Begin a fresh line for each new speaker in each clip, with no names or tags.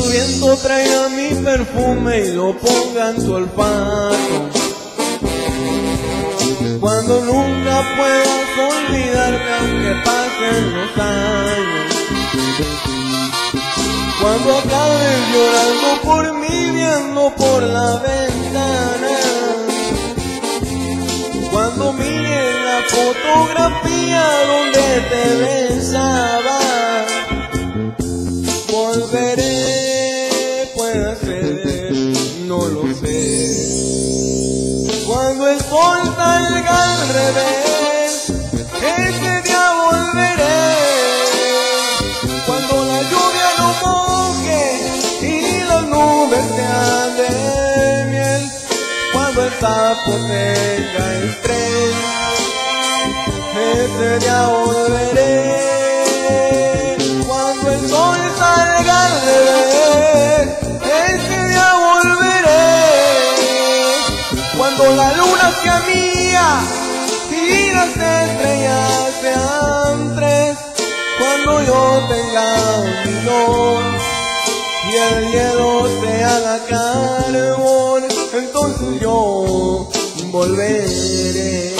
viento traiga mi perfume y lo ponga en tu olfato. Cuando nunca puedas olvidarte aunque pasen los años. Cuando acabes llorando por mí viendo por la ventana. Cuando mires la fotografía donde te besaba. Volveré, Cuando el sol salga al revés, ese día volveré. Cuando la lluvia no moje y las nubes sean de miel. Cuando el sapo tenga estrés, ese día volveré. Cuando el sol salga Cuando la luna sea mía y las estrellas sean tres. Cuando yo tenga un millón y el hielo se haga carbón, entonces yo volveré.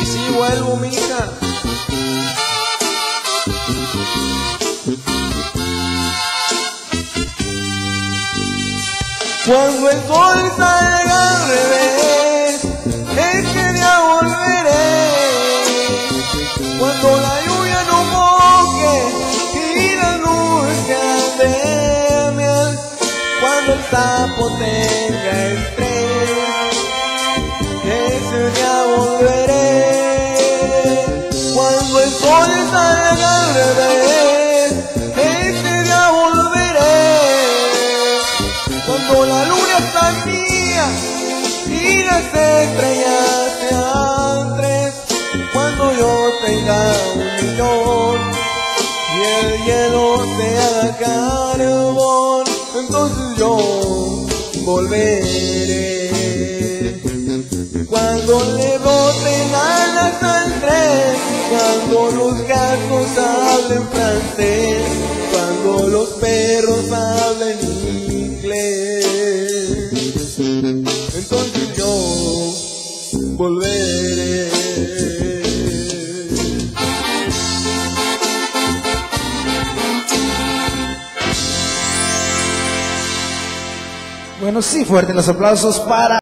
Y si vuelvo, mija. Cuando el sol salga al revés, ese día volveré. Cuando la lluvia no moje y sean de miel. Cuando el sapo tenga estrés, las estrellas. Cuando yo tenga un millón y el hielo se haga carbón, entonces yo volveré. Cuando le boten alas al tren, cuando los gatos hablen francés, cuando los perros hablen inglés, entonces volveré.
Bueno, sí, fuertes los aplausos para